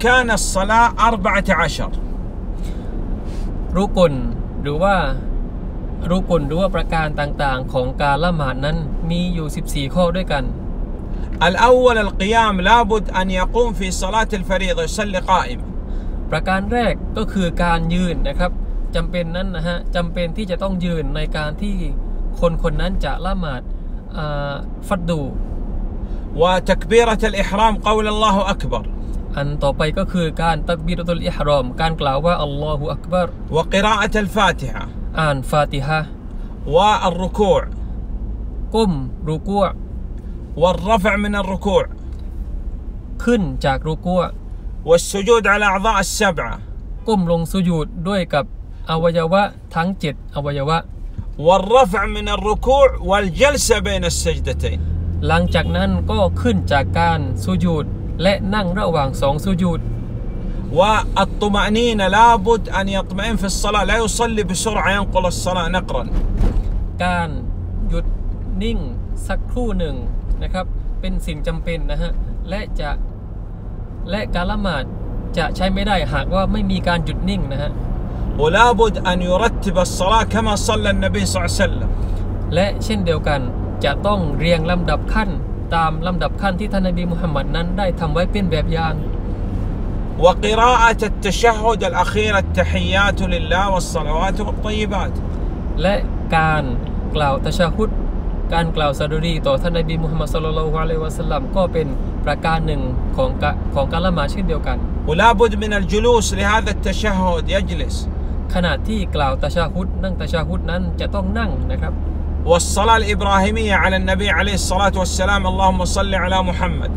أركان الصلاة أربعة عشر รุกุลหรือว่ารุกุลหรือว่าประการต่างๆ ของการละหมาดนั้นมีอยู่ 14 ข้อด้วยกัน الأول القيام لابد أن يقوم في صلاة الفريضة يصلي قائما ประการแรกก็คือการยืนนะครับจำเป็นนั้นนะฮะจำเป็นที่จะต้องยืนในการที่คนคนนั้นจะละหมาดอ่าฟัดดู وتكبيرة الإحرام قول الله أكبر อันต่อไปก็คือการตักบีรตุลอิฮรอม การกล่าวว่าอัลลอฮฺอักบาร์วะกิราอัตัลฟาติฮะอ่านฟาติฮะวะอัลรุกูก้มรุกัววะรัฟะมินัลรุกูขึ้นจากรุกัววะสุญูดอัลอาซาอัลซบะก้มลงสุญูดด้วยกับอวัยวะทั้งเจ็ดอวัยวะวะรัฟะมินัลรุกูวัลจัลซะเบนัสซจดะตัยหลังจากนั้นก็ขึ้นจากการสุญูด และนั่งระหว่างสองสุญูด والطمأنينة لابد أن يطمئن في الصلاة لا يصلي بسرعة ينقل الصلاة نقرا การหยุดนิ่งสักครู่หนึ่งนะครับ เป็นสิ่งจำเป็นนะฮะ และจะและการละหมาดจะใช้ไม่ได้หากว่าไม่มีการหยุดนิ่งนะฮะ ولابد أن يرتب الصلاة كما صلى النبي صلى الله عليه وسلم และเช่นเดียวกันจะต้องเรียงลำดับขั้น ตามลำดับขั้นที่ท่านนบีมุฮัมมัดนั้นได้ทำไว้เป็นแบบอย่าง وقراءة التشهد الأخير التحيات لله والصلوات والطيبات และการกล่าวตะชาฮุดการกล่าวสดุดีต่อท่านนบีมุฮัมมัดสุลลัลลอฮุอะลัยฮิวะสัลลัมก็เป็นประการหนึ่งของกะของการละหมาดเช่นเดียวกัน ولابد من الجلوس لهذا التشهد يجلس ขณะที่กล่าวตะชาฮุดนั่งตะชาฮุดนั้นจะต้องนั่งนะครับ والصلاة الإبراهيمية على النبي عليه الصلاة والسلام اللهم صل على محمد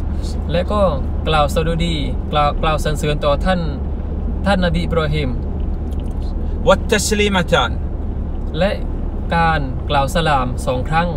และก็กล่าวสดุดี กล่าวกล่าวสรรเสริญต่อท่านท่านนบีอิบราฮิม والتسليمتان และการกล่าวสลามสองครั้ง